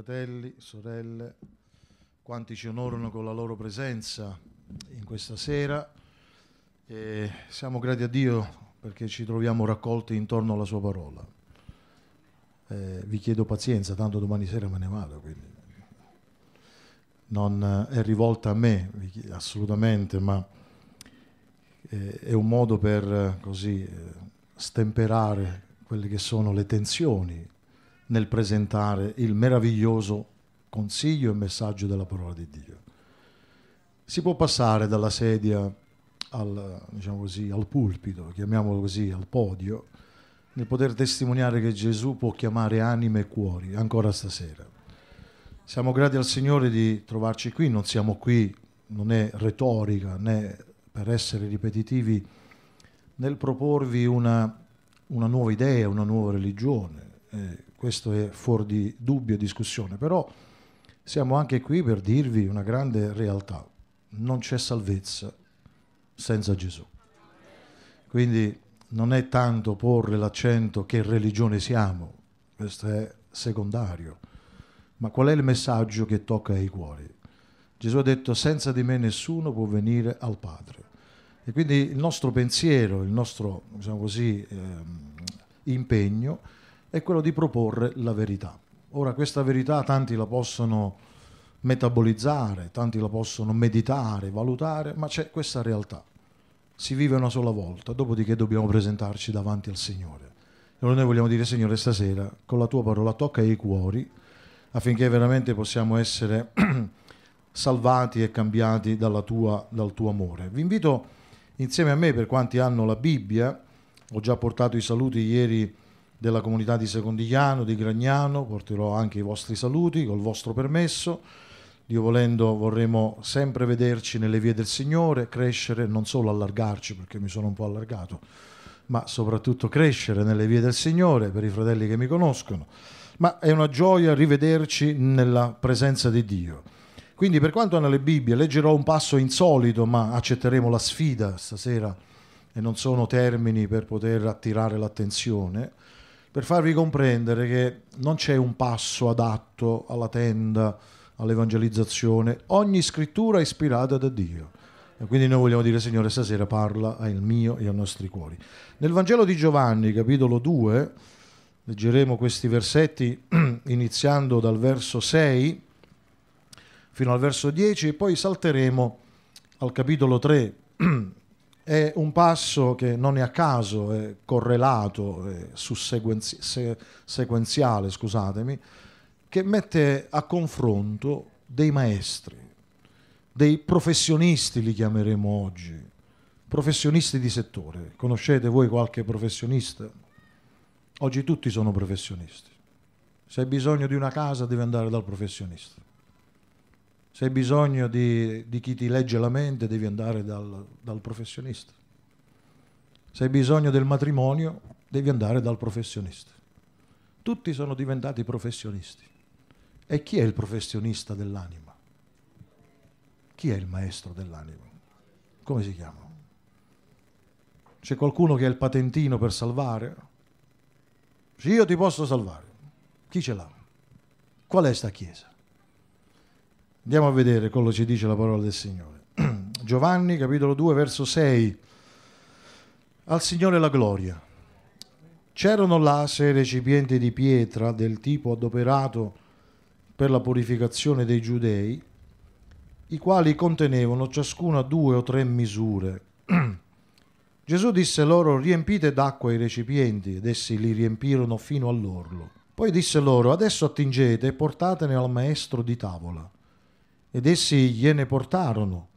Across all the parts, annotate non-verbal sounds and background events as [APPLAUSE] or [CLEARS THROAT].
fratelli, sorelle, quanti ci onorano con la loro presenza in questa sera. E siamo grati a Dio perché ci troviamo raccolti intorno alla sua parola. Eh, vi chiedo pazienza, tanto domani sera me ne vado, quindi non è rivolta a me assolutamente, ma eh, è un modo per eh, così eh, stemperare quelle che sono le tensioni nel presentare il meraviglioso consiglio e messaggio della parola di Dio. Si può passare dalla sedia al, diciamo così, al pulpito, chiamiamolo così, al podio, nel poter testimoniare che Gesù può chiamare anime e cuori ancora stasera. Siamo grati al Signore di trovarci qui, non siamo qui, non è retorica né per essere ripetitivi nel proporvi una una nuova idea, una nuova religione. Eh, questo è fuori di dubbio e discussione, però siamo anche qui per dirvi una grande realtà. Non c'è salvezza senza Gesù. Quindi non è tanto porre l'accento che religione siamo, questo è secondario, ma qual è il messaggio che tocca ai cuori? Gesù ha detto senza di me nessuno può venire al Padre. E quindi il nostro pensiero, il nostro diciamo così, ehm, impegno è quello di proporre la verità. Ora questa verità tanti la possono metabolizzare, tanti la possono meditare, valutare, ma c'è questa realtà. Si vive una sola volta, dopodiché dobbiamo presentarci davanti al Signore. E allora noi vogliamo dire, Signore, stasera con la tua parola tocca i cuori affinché veramente possiamo essere [CLEARS THROAT] salvati e cambiati tua, dal tuo amore. Vi invito insieme a me, per quanti hanno la Bibbia, ho già portato i saluti ieri della comunità di Secondigliano, di Gragnano, porterò anche i vostri saluti col vostro permesso. Dio volendo vorremmo sempre vederci nelle vie del Signore, crescere, non solo allargarci perché mi sono un po' allargato, ma soprattutto crescere nelle vie del Signore per i fratelli che mi conoscono. Ma è una gioia rivederci nella presenza di Dio. Quindi per quanto nelle Bibbie leggerò un passo insolito, ma accetteremo la sfida stasera e non sono termini per poter attirare l'attenzione, per farvi comprendere che non c'è un passo adatto alla tenda, all'evangelizzazione, ogni scrittura è ispirata da Dio. E quindi noi vogliamo dire, Signore, stasera parla al mio e ai nostri cuori. Nel Vangelo di Giovanni, capitolo 2, leggeremo questi versetti [CLEARS THROAT] iniziando dal verso 6 fino al verso 10 e poi salteremo al capitolo 3. [CLEARS THROAT] È un passo che non è a caso, è correlato, è sussequenzi- se- sequenziale, scusatemi, che mette a confronto dei maestri, dei professionisti li chiameremo oggi, professionisti di settore. Conoscete voi qualche professionista? Oggi tutti sono professionisti. Se hai bisogno di una casa devi andare dal professionista. Se hai bisogno di, di chi ti legge la mente, devi andare dal, dal professionista. Se hai bisogno del matrimonio, devi andare dal professionista. Tutti sono diventati professionisti. E chi è il professionista dell'anima? Chi è il maestro dell'anima? Come si chiama? C'è qualcuno che ha il patentino per salvare? Se io ti posso salvare, chi ce l'ha? Qual è sta chiesa? Andiamo a vedere che ci dice la parola del Signore. [CLEARS THROAT] Giovanni capitolo 2 verso 6. Al Signore la gloria. C'erano là sei recipienti di pietra del tipo adoperato per la purificazione dei giudei, i quali contenevano ciascuna due o tre misure. [CLEARS THROAT] Gesù disse loro riempite d'acqua i recipienti ed essi li riempirono fino all'orlo. Poi disse loro adesso attingete e portatene al maestro di tavola ed essi gliene portarono.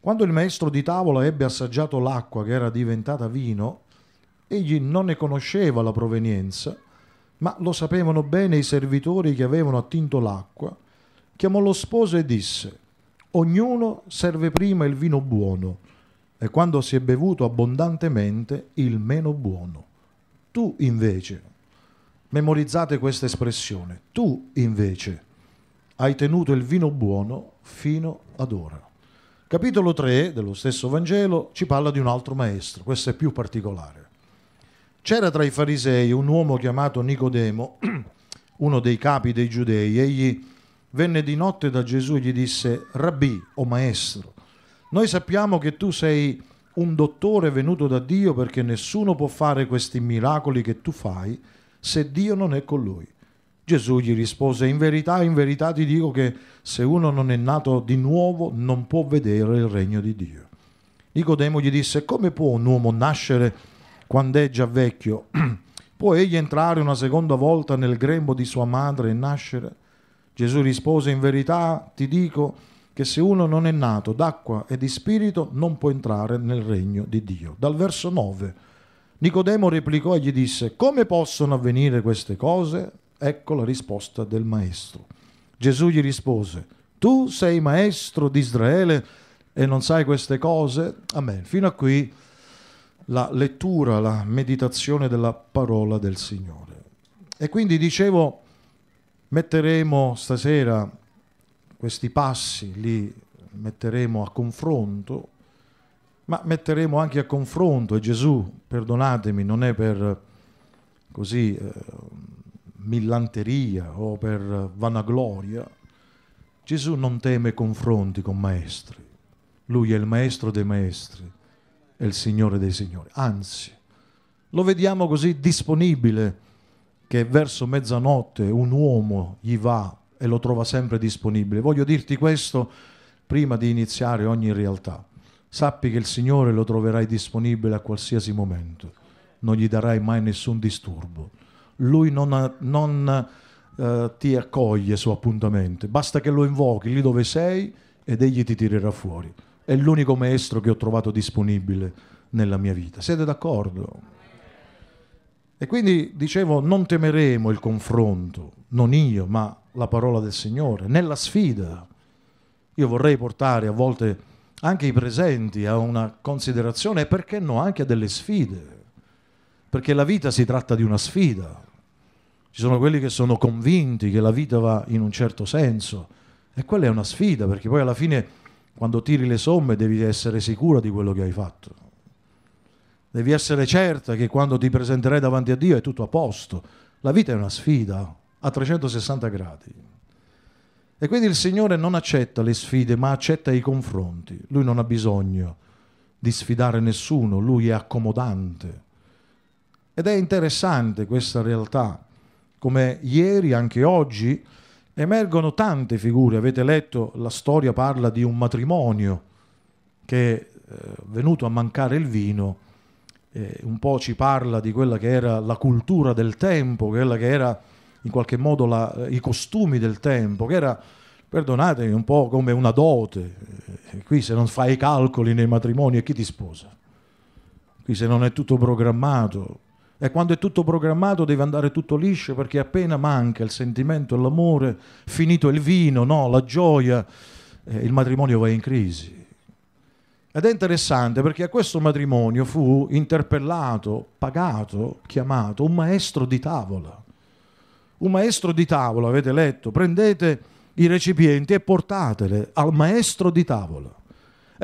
Quando il maestro di tavola ebbe assaggiato l'acqua che era diventata vino, egli non ne conosceva la provenienza, ma lo sapevano bene i servitori che avevano attinto l'acqua. Chiamò lo sposo e disse, ognuno serve prima il vino buono e quando si è bevuto abbondantemente il meno buono. Tu invece, memorizzate questa espressione, tu invece hai tenuto il vino buono fino ad ora. Capitolo 3 dello stesso Vangelo ci parla di un altro maestro, questo è più particolare. C'era tra i farisei un uomo chiamato Nicodemo, [CLEARS THROAT] uno dei capi dei giudei. Egli venne di notte da Gesù e gli disse, Rabbì o maestro, noi sappiamo che tu sei un dottore venuto da Dio perché nessuno può fare questi miracoli che tu fai se Dio non è con lui. Gesù gli rispose, in verità, in verità ti dico che se uno non è nato di nuovo non può vedere il regno di Dio. Nicodemo gli disse, come può un uomo nascere quando è già vecchio, [CLEARS THROAT] può egli entrare una seconda volta nel grembo di sua madre e nascere? Gesù rispose, in verità ti dico che se uno non è nato d'acqua e di spirito non può entrare nel regno di Dio. Dal verso 9, Nicodemo replicò e gli disse, come possono avvenire queste cose? Ecco la risposta del maestro. Gesù gli rispose, tu sei maestro di Israele e non sai queste cose? Amen. Fino a qui la lettura, la meditazione della parola del Signore. E quindi dicevo, metteremo stasera questi passi, li metteremo a confronto, ma metteremo anche a confronto, e Gesù, perdonatemi, non è per così eh, millanteria o per vanagloria, Gesù non teme confronti con maestri, lui è il maestro dei maestri è il Signore dei Signori. Anzi, lo vediamo così disponibile che verso mezzanotte un uomo gli va e lo trova sempre disponibile. Voglio dirti questo prima di iniziare ogni realtà. Sappi che il Signore lo troverai disponibile a qualsiasi momento, non gli darai mai nessun disturbo. Lui non, non uh, ti accoglie su appuntamento, basta che lo invochi lì dove sei ed egli ti tirerà fuori è l'unico maestro che ho trovato disponibile nella mia vita. Siete d'accordo? E quindi dicevo, non temeremo il confronto, non io, ma la parola del Signore, nella sfida. Io vorrei portare a volte anche i presenti a una considerazione e perché no anche a delle sfide, perché la vita si tratta di una sfida. Ci sono quelli che sono convinti che la vita va in un certo senso e quella è una sfida perché poi alla fine quando tiri le somme devi essere sicuro di quello che hai fatto. Devi essere certa che quando ti presenterai davanti a Dio è tutto a posto. La vita è una sfida a 360 gradi. E quindi il Signore non accetta le sfide, ma accetta i confronti. Lui non ha bisogno di sfidare nessuno, lui è accomodante. Ed è interessante questa realtà, come ieri, anche oggi, emergono tante figure. Avete letto, la storia parla di un matrimonio che è eh, venuto a mancare il vino, eh, un po' ci parla di quella che era la cultura del tempo, quella che era in qualche modo la, i costumi del tempo, che era, perdonatemi, un po' come una dote. Eh, qui se non fai i calcoli nei matrimoni, e chi ti sposa? Qui se non è tutto programmato, e quando è tutto programmato deve andare tutto liscio perché appena manca il sentimento, l'amore, finito il vino, no, la gioia, eh, il matrimonio va in crisi. Ed è interessante perché a questo matrimonio fu interpellato, pagato, chiamato un maestro di tavola. Un maestro di tavola, avete letto, prendete i recipienti e portatele al maestro di tavola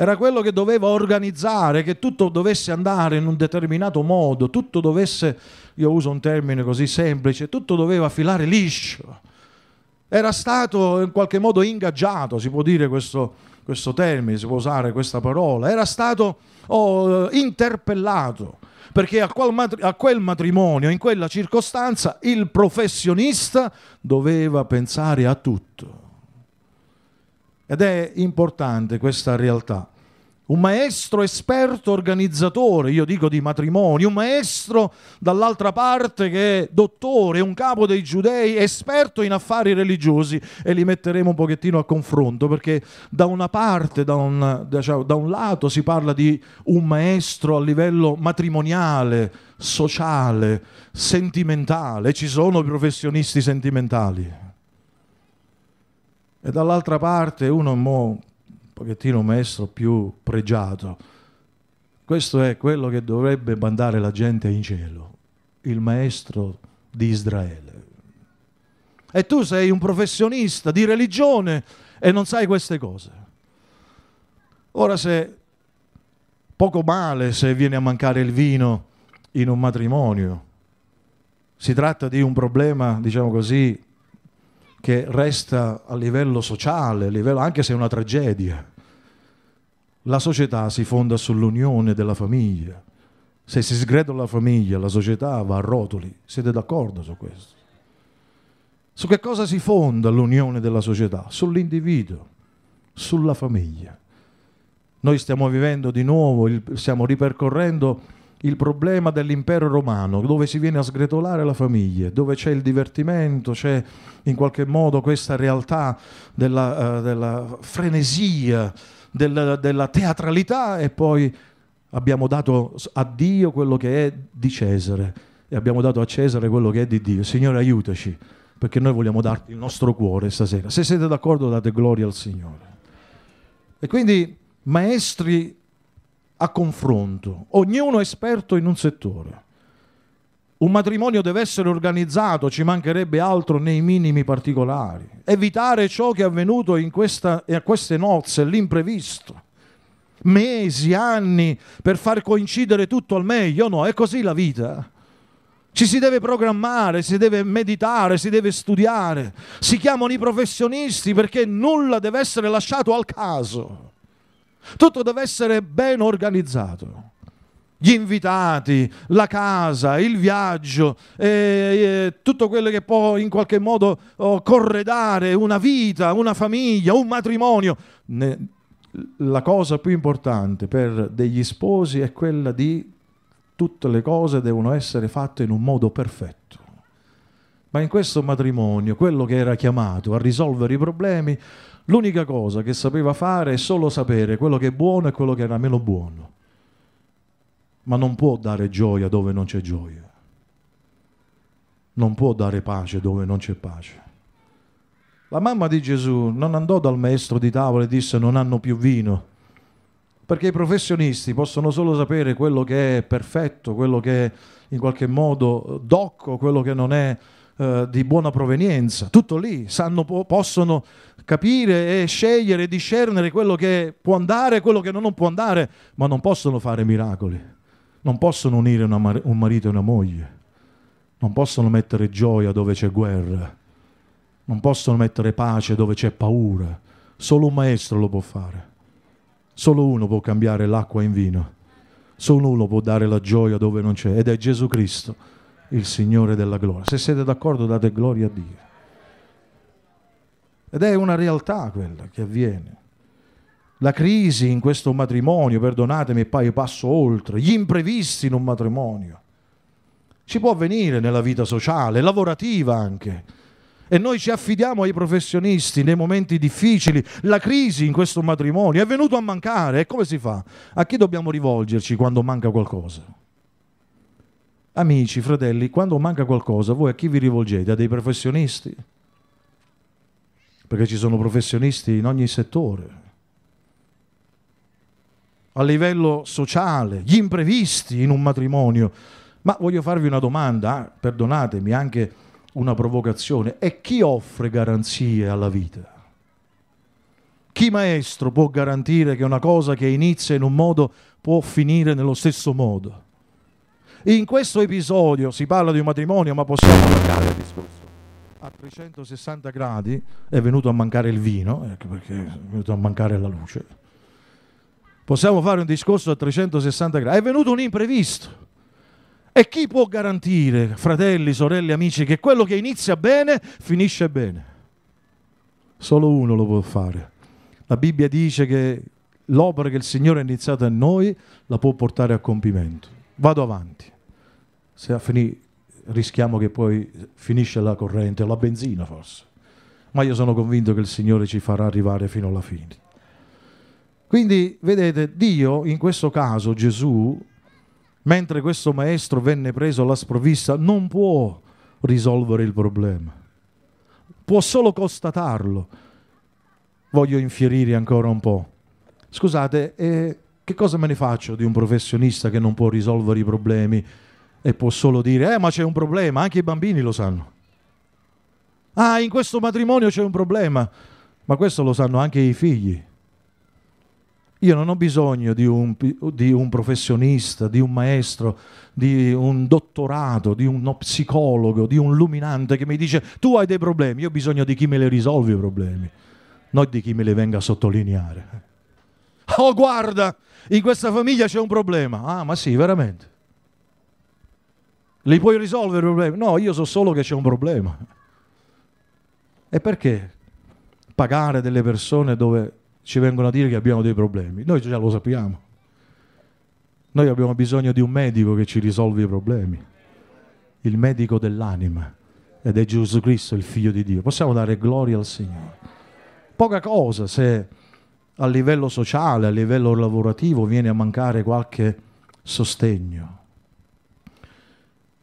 era quello che doveva organizzare, che tutto dovesse andare in un determinato modo, tutto dovesse, io uso un termine così semplice, tutto doveva filare liscio. Era stato in qualche modo ingaggiato, si può dire questo, questo termine, si può usare questa parola, era stato oh, interpellato perché a quel, matri- a quel, matrimonio, in quella circostanza, il professionista doveva pensare a tutto. Ed è importante questa realtà. Un maestro esperto organizzatore, io dico di matrimoni, un maestro dall'altra parte che è dottore, un capo dei giudei, esperto in affari religiosi e li metteremo un pochettino a confronto perché da una parte, da un, diciamo, da un lato si parla di un maestro a livello matrimoniale, sociale, sentimentale, ci sono professionisti sentimentali e dall'altra parte uno un pochettino maestro più pregiato. Questo è quello che dovrebbe mandare la gente in cielo, il maestro di Israele. E tu sei un professionista di religione e non sai queste cose. Ora se poco male se viene a mancare il vino in un matrimonio. Si tratta di un problema, diciamo così, che resta a livello sociale, a livello, anche se è una tragedia. La società si fonda sull'unione della famiglia. Se si sgretola la famiglia, la società va a rotoli. Siete d'accordo su questo? Su che cosa si fonda l'unione della società? Sull'individuo, sulla famiglia. Noi stiamo vivendo di nuovo, stiamo ripercorrendo il problema dell'impero romano, dove si viene a sgretolare la famiglia, dove c'è il divertimento, c'è in qualche modo questa realtà della, uh, della frenesia, della, della teatralità e poi abbiamo dato a Dio quello che è di Cesare e abbiamo dato a Cesare quello che è di Dio. Signore aiutaci perché noi vogliamo darti il nostro cuore stasera. Se siete d'accordo date gloria al Signore. E quindi maestri a confronto, ognuno esperto in un settore. Un matrimonio deve essere organizzato, ci mancherebbe altro nei minimi particolari. Evitare ciò che è avvenuto in questa, a queste nozze, l'imprevisto. Mesi, anni per far coincidere tutto al meglio, no, è così la vita. Ci si deve programmare, si deve meditare, si deve studiare. Si chiamano i professionisti perché nulla deve essere lasciato al caso. Tutto deve essere ben organizzato. Gli invitati, la casa, il viaggio, eh, eh, tutto quello che può in qualche modo oh, corredare una vita, una famiglia, un matrimonio. Ne, la cosa più importante per degli sposi è quella di tutte le cose devono essere fatte in un modo perfetto. Ma in questo matrimonio, quello che era chiamato a risolvere i problemi, l'unica cosa che sapeva fare è solo sapere quello che è buono e quello che era meno buono. Ma non può dare gioia dove non c'è gioia. Non può dare pace dove non c'è pace. La mamma di Gesù non andò dal maestro di tavola e disse non hanno più vino perché i professionisti possono solo sapere quello che è perfetto, quello che è in qualche modo docco, quello che non è eh, di buona provenienza, tutto lì, sanno, possono capire e scegliere e discernere quello che può andare e quello che non può andare, ma non possono fare miracoli, non possono unire mar- un marito e una moglie, non possono mettere gioia dove c'è guerra, non possono mettere pace dove c'è paura, solo un maestro lo può fare. Solo uno può cambiare l'acqua in vino. Solo uno può dare la gioia dove non c'è. Ed è Gesù Cristo, il Signore della gloria. Se siete d'accordo date gloria a Dio. Ed è una realtà quella che avviene. La crisi in questo matrimonio, perdonatemi, poi passo oltre, gli imprevisti in un matrimonio. Ci può avvenire nella vita sociale, lavorativa anche e noi ci affidiamo ai professionisti nei momenti difficili. La crisi in questo matrimonio è venuto a mancare. E come si fa? A chi dobbiamo rivolgerci quando manca qualcosa? Amici, fratelli, quando manca qualcosa, voi a chi vi rivolgete? A dei professionisti? Perché ci sono professionisti in ogni settore. A livello sociale, gli imprevisti in un matrimonio. Ma voglio farvi una domanda, perdonatemi, anche una provocazione, è chi offre garanzie alla vita. Chi maestro può garantire che una cosa che inizia in un modo può finire nello stesso modo? In questo episodio si parla di un matrimonio, ma possiamo allargare il discorso. A 360 gradi è venuto a mancare il vino, ecco perché è venuto a mancare la luce. Possiamo fare un discorso a 360 gradi. È venuto un imprevisto. E chi può garantire, fratelli, sorelle, amici, che quello che inizia bene finisce bene? Solo uno lo può fare. La Bibbia dice che l'opera che il Signore ha iniziato in noi la può portare a compimento. Vado avanti. Se finire rischiamo che poi finisce la corrente, la benzina forse. Ma io sono convinto che il Signore ci farà arrivare fino alla fine. Quindi, vedete, Dio, in questo caso Gesù, mentre questo maestro venne preso alla sprovvista, non può risolvere il problema, può solo constatarlo. Voglio infierire ancora un po'. Scusate, eh, che cosa me ne faccio di un professionista che non può risolvere i problemi e può solo dire, eh ma c'è un problema, anche i bambini lo sanno. Ah, in questo matrimonio c'è un problema, ma questo lo sanno anche i figli. Io non ho bisogno di un, di un, professionista, di un maestro, di un dottorato, di uno psicologo, di un luminante che mi dice tu hai dei problemi, io ho bisogno di chi me li risolve i problemi, non di chi me li venga a sottolineare. [LAUGHS] Oh guarda, in questa famiglia c'è un problema. Ah ma sì, veramente. Li puoi risolvere i problemi? No, io so solo che c'è un problema. E perché pagare delle persone dove ci vengono a dire che abbiamo dei problemi. Noi già lo sappiamo. Noi abbiamo bisogno di un medico che ci risolve i problemi. Il medico dell'anima. Ed è Gesù Cristo, il figlio di Dio. Possiamo dare gloria al Signore. Poca cosa se a livello sociale, a livello lavorativo viene a mancare qualche sostegno.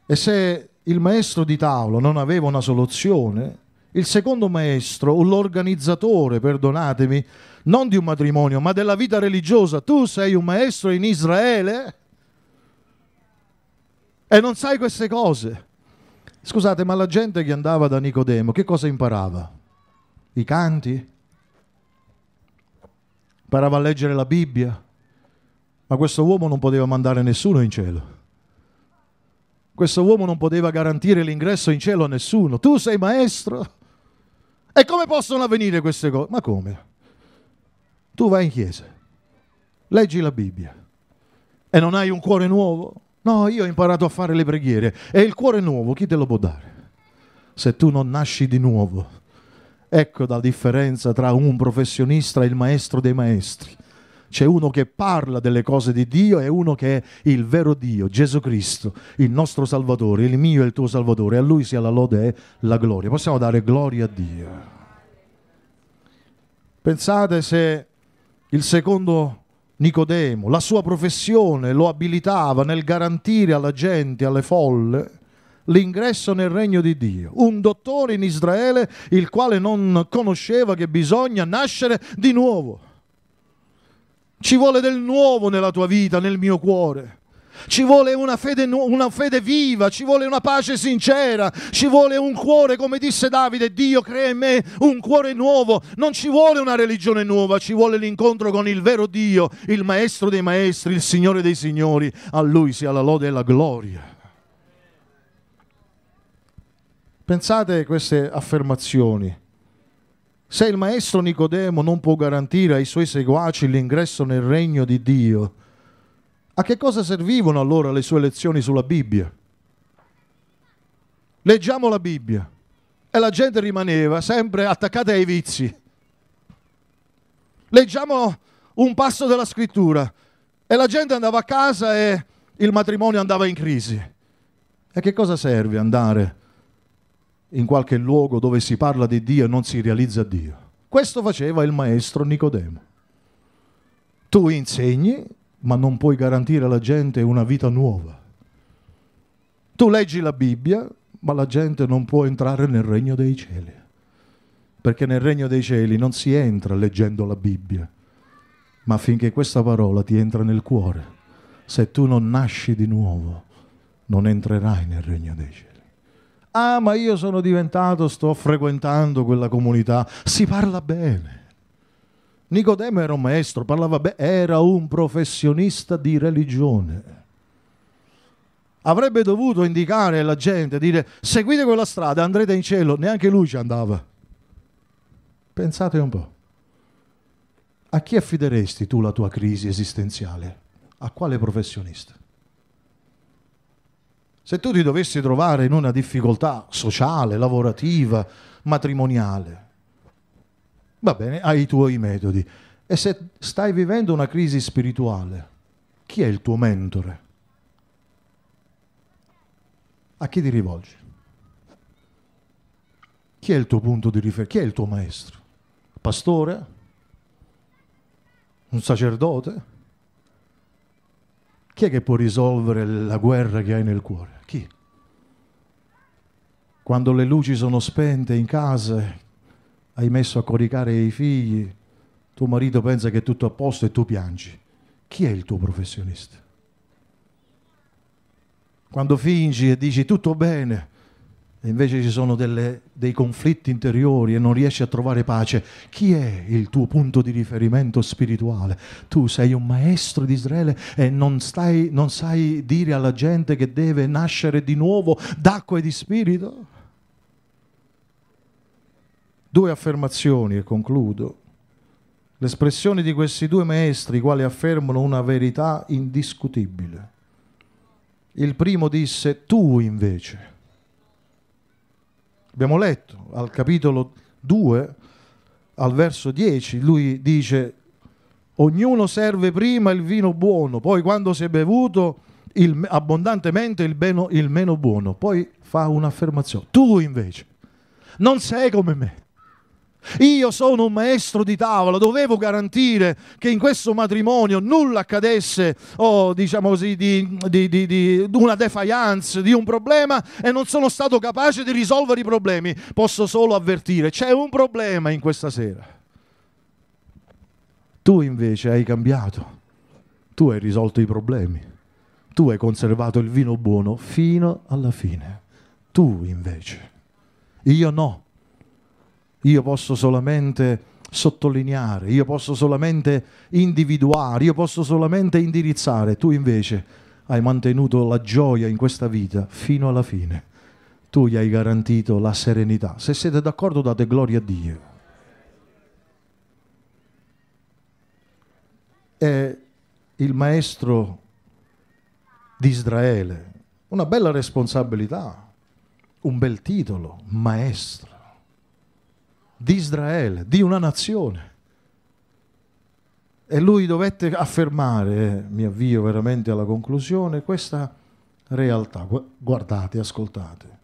E se il maestro di tavola non aveva una soluzione, il secondo maestro, l'organizzatore, perdonatemi, non di un matrimonio, ma della vita religiosa. Tu sei un maestro in Israele e non sai queste cose. Scusate, ma la gente che andava da Nicodemo, che cosa imparava? I canti? Imparava a leggere la Bibbia? Ma questo uomo non poteva mandare nessuno in cielo. Questo uomo non poteva garantire l'ingresso in cielo a nessuno. Tu sei maestro? E come possono avvenire queste cose? Ma come? Tu vai in chiesa, leggi la Bibbia e non hai un cuore nuovo? No, io ho imparato a fare le preghiere e il cuore nuovo chi te lo può dare? Se tu non nasci di nuovo. Ecco la differenza tra un professionista e il maestro dei maestri. C'è uno che parla delle cose di Dio e uno che è il vero Dio, Gesù Cristo, il nostro Salvatore, il mio e il tuo Salvatore. A Lui sia la lode e la gloria. Possiamo dare gloria a Dio. Pensate se il secondo Nicodemo, la sua professione lo abilitava nel garantire alla gente, alle folle, l'ingresso nel regno di Dio. Un dottore in Israele il quale non conosceva che bisogna nascere di nuovo. Ci vuole del nuovo nella tua vita, nel mio cuore. Ci vuole una fede, una fede, viva, ci vuole una pace sincera, ci vuole un cuore, come disse Davide, Dio crea in me un cuore nuovo. Non ci vuole una religione nuova, ci vuole l'incontro con il vero Dio, il Maestro dei Maestri, il Signore dei Signori. A Lui sia la lode e la gloria. Pensate a queste affermazioni. Se il maestro Nicodemo non può garantire ai suoi seguaci l'ingresso nel regno di Dio, a che cosa servivano allora le sue lezioni sulla Bibbia? Leggiamo la Bibbia e la gente rimaneva sempre attaccata ai vizi. Leggiamo un passo della scrittura e la gente andava a casa e il matrimonio andava in crisi. E che cosa serve andare in qualche luogo dove si parla di Dio e non si realizza Dio. Questo faceva il maestro Nicodemo. Tu insegni, ma non puoi garantire alla gente una vita nuova. Tu leggi la Bibbia, ma la gente non può entrare nel regno dei cieli. Perché nel regno dei cieli non si entra leggendo la Bibbia, ma finché questa parola ti entra nel cuore, se tu non nasci di nuovo, non entrerai nel regno dei cieli. Ah, ma io sono diventato, sto frequentando quella comunità. Si parla bene. Nicodemo era un maestro, parlava bene, era un professionista di religione. Avrebbe dovuto indicare alla gente, dire seguite quella strada, andrete in cielo. Neanche lui ci andava. Pensate un po'. A chi affideresti tu la tua crisi esistenziale? A quale professionista? Se tu ti dovessi trovare in una difficoltà sociale, lavorativa, matrimoniale, va bene, hai i tuoi metodi. E se stai vivendo una crisi spirituale, chi è il tuo mentore? A chi ti rivolgi? Chi è il tuo punto di riferimento? Chi è il tuo maestro? Pastore? Un sacerdote? Chi è che può risolvere la guerra che hai nel cuore? Quando le luci sono spente in casa, hai messo a coricare i figli, tuo marito pensa che è tutto a posto e tu piangi. Chi è il tuo professionista? Quando fingi e dici tutto bene, e invece ci sono delle, dei conflitti interiori e non riesci a trovare pace, chi è il tuo punto di riferimento spirituale? Tu sei un maestro di Israele e non, stai, non sai dire alla gente che deve nascere di nuovo d'acqua e di spirito? Due affermazioni e concludo. L'espressione di questi due maestri, i quali affermano una verità indiscutibile. Il primo disse, tu invece Abbiamo letto al capitolo 2, al verso 10, lui dice, ognuno serve prima il vino buono, poi quando si è bevuto il, abbondantemente il, beno, il meno buono. Poi fa un'affermazione, tu invece non sei come me. Io sono un maestro di tavola, dovevo garantire che in questo matrimonio nulla accadesse, o diciamo così, di, di, di, di, una defiance, di un problema e non sono stato capace di risolvere i problemi. Posso solo avvertire, c'è un problema in questa sera. Tu invece hai cambiato, tu hai risolto i problemi, tu hai conservato il vino buono fino alla fine. Tu invece, io no. Io posso solamente sottolineare, io posso solamente individuare, io posso solamente indirizzare. Tu invece hai mantenuto la gioia in questa vita fino alla fine. Tu gli hai garantito la serenità. Se siete d'accordo date gloria a Dio. È il maestro di Israele. Una bella responsabilità, un bel titolo, maestro di Israele, di una nazione. E lui dovette affermare, mi avvio veramente alla conclusione, questa realtà. Guardate, ascoltate.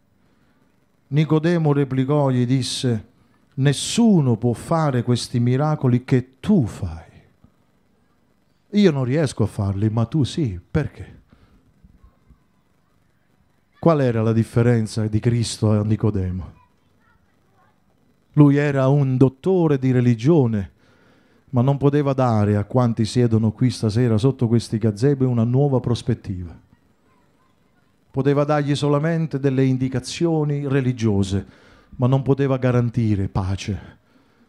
Nicodemo replicò, gli disse, nessuno può fare questi miracoli che tu fai. Io non riesco a farli, ma tu sì. Perché? Qual era la differenza di Cristo a Nicodemo? Lui era un dottore di religione, ma non poteva dare a quanti siedono qui stasera sotto questi gazebo una nuova prospettiva. Poteva dargli solamente delle indicazioni religiose, ma non poteva garantire pace.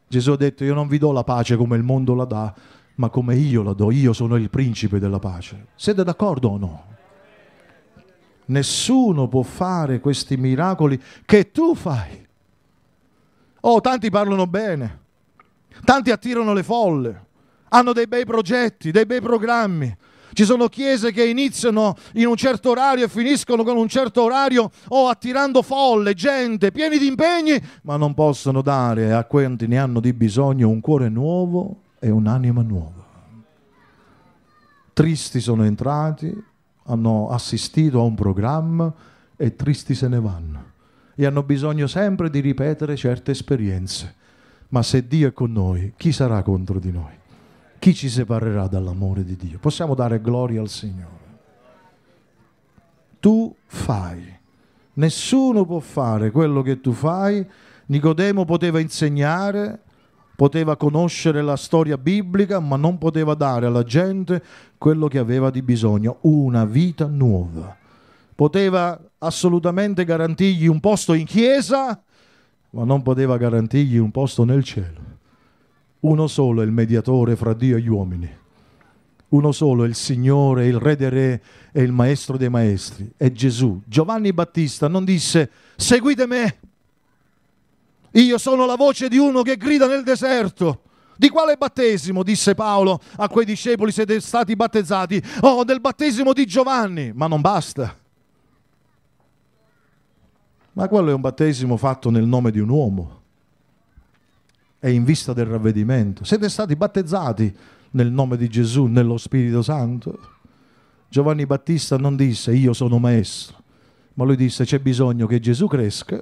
Gesù ha detto io non vi do la pace come il mondo la dà, ma come io la do, io sono il principe della pace. Siete d'accordo o no? Nessuno può fare questi miracoli che tu fai Oh, tanti parlano bene, tanti attirano le folle, hanno dei bei progetti, dei bei programmi. Ci sono chiese che iniziano in un certo orario e finiscono con un certo orario o oh, attirando folle, gente, pieni di impegni, ma non possono dare a quanti ne hanno di bisogno un cuore nuovo e un'anima nuova. Tristi sono entrati, hanno assistito a un programma e tristi se ne vanno e hanno bisogno sempre di ripetere certe esperienze. Ma se Dio è con noi, chi sarà contro di noi? Chi ci separerà dall'amore di Dio? Possiamo dare gloria al Signore. Tu fai. Nessuno può fare quello che tu fai. Nicodemo poteva insegnare, poteva conoscere la storia biblica, ma non poteva dare alla gente quello che aveva di bisogno, una vita nuova poteva assolutamente garantirgli un posto in chiesa, ma non poteva garantirgli un posto nel cielo. Uno solo è il mediatore fra Dio e gli uomini. Uno solo è il Signore, il Re dei Re e il Maestro dei Maestri, è Gesù. Giovanni Battista non disse seguite me, io sono la voce di uno che grida nel deserto. Di quale battesimo? disse Paolo a quei discepoli siete stati battezzati. Oh, del battesimo di Giovanni, ma non basta. Ma quello è un battesimo fatto nel nome di un uomo e in vista del ravvedimento. Siete stati battezzati nel nome di Gesù, nello Spirito Santo. Giovanni Battista non disse io sono maestro, ma lui disse c'è bisogno che Gesù cresca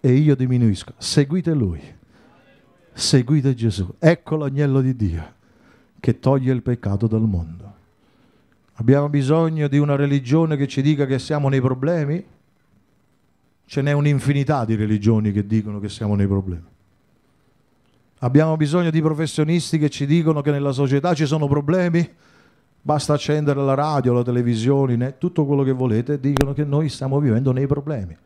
e io diminuisca. Seguite lui, seguite Gesù. Ecco l'agnello di Dio che toglie il peccato dal mondo. Abbiamo bisogno di una religione che ci dica che siamo nei problemi? Ce n'è un'infinità di religioni che dicono che siamo nei problemi. Abbiamo bisogno di professionisti che ci dicono che nella società ci sono problemi. Basta accendere la radio, la televisione, tutto quello che volete, dicono che noi stiamo vivendo nei problemi.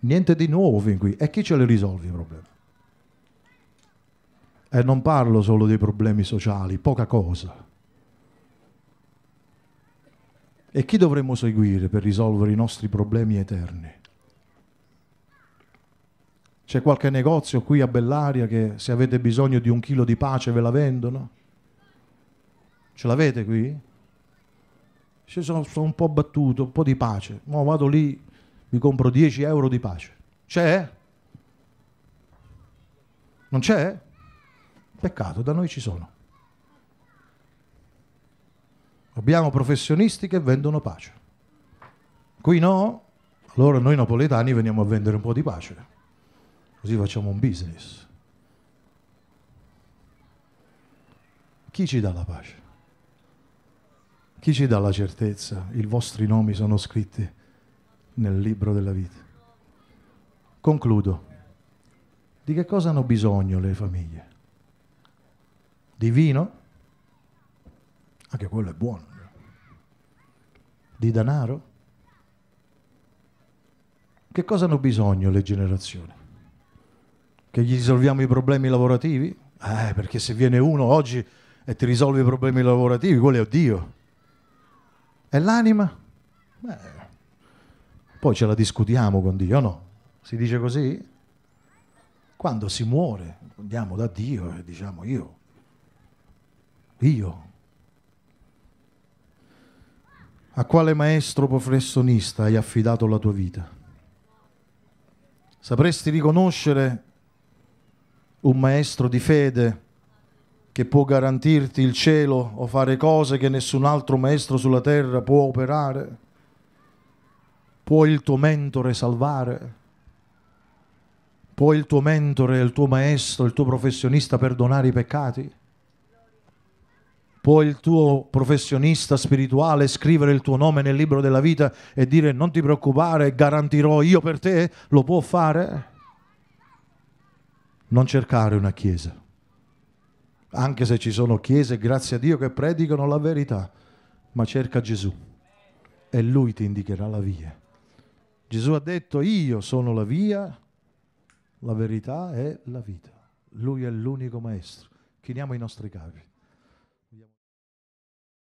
Niente di nuovo fin qui. E chi ce li risolve i problemi? E non parlo solo dei problemi sociali, poca cosa. E chi dovremmo seguire per risolvere i nostri problemi eterni? C'è qualche negozio qui a Bellaria che se avete bisogno di un chilo di pace ve la vendono? Ce l'avete qui? Ci sono, sono un po' battuto, un po' di pace. Ma vado lì, mi compro 10 euro di pace. C'è? Non c'è? Peccato, da noi ci sono. Abbiamo professionisti che vendono pace. Qui no? Allora noi napoletani veniamo a vendere un po' di pace. Così facciamo un business. Chi ci dà la pace? Chi ci dà la certezza? I vostri nomi sono scritti nel libro della vita. Concludo. Di che cosa hanno bisogno le famiglie? Di vino? Anche quello è buono. Di denaro? Che cosa hanno bisogno le generazioni? Che gli risolviamo i problemi lavorativi? Eh, perché se viene uno oggi e ti risolve i problemi lavorativi, quello è Dio. E l'anima? Beh, poi ce la discutiamo con Dio, no? Si dice così? Quando si muore, andiamo da Dio e diciamo io, io. A quale maestro professionista hai affidato la tua vita? Sapresti riconoscere un maestro di fede che può garantirti il cielo o fare cose che nessun altro maestro sulla terra può operare? Può il tuo mentore salvare? Può il tuo mentore, il tuo maestro, il tuo professionista perdonare i peccati? Può il tuo professionista spirituale scrivere il tuo nome nel libro della vita e dire non ti preoccupare, garantirò io per te? Lo può fare? Non cercare una chiesa anche se ci sono chiese, grazie a Dio, che predicano la verità, ma cerca Gesù e lui ti indicherà la via. Gesù ha detto io sono la via, la verità e la vita. Lui è l'unico maestro. Chiniamo i nostri capi.